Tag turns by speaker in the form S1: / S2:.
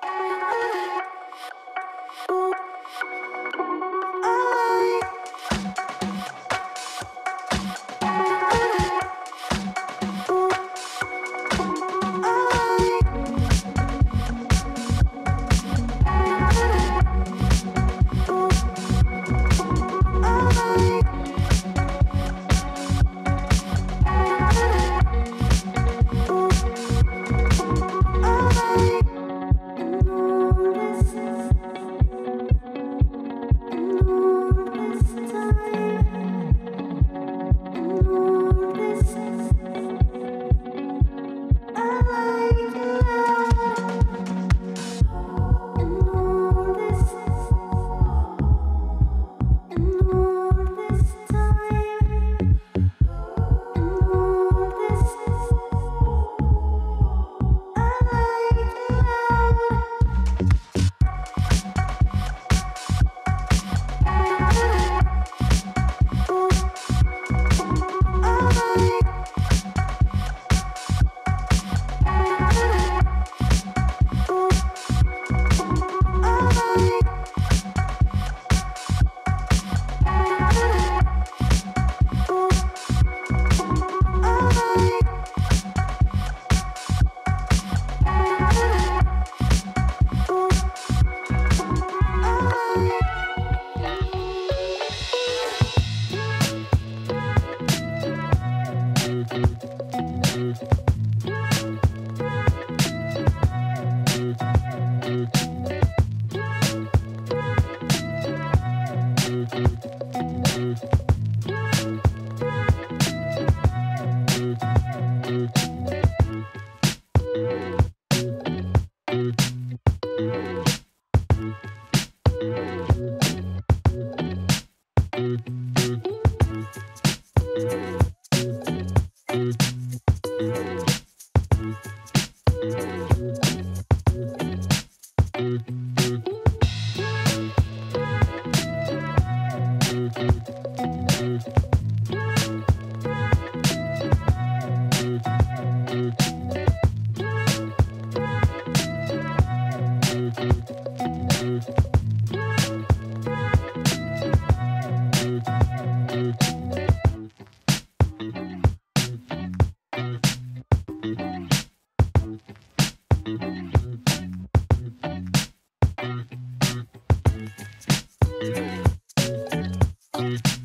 S1: thank you
S2: bye. Thank you. Thank you